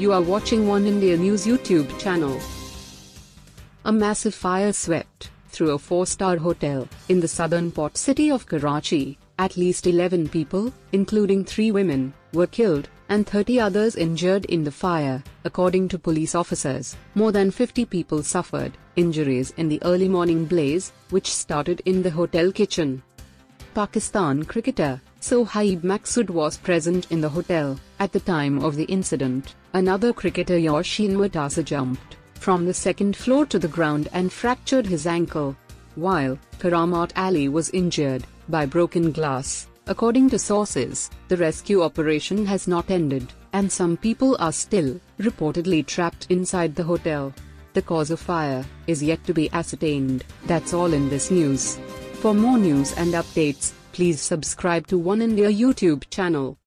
You are watching One India News YouTube channel. A massive fire swept through a four-star hotel in the southern port city of Karachi. At least 11 people, including three women, were killed and 30 others injured in the fire, according to police officers. More than 50 people suffered injuries in the early morning blaze, which started in the hotel kitchen. Pakistan cricketer Sohaib Maqsood was present in the hotel at the time of the incident. Another cricketer Yasin Murtaza jumped from the second floor to the ground and fractured his ankle, while Karamat Ali was injured by broken glass. According to sources, the rescue operation has not ended, and some people are still reportedly trapped inside the hotel. The cause of fire is yet to be ascertained. That's all in this news. For more news and updates, please subscribe to One India YouTube channel.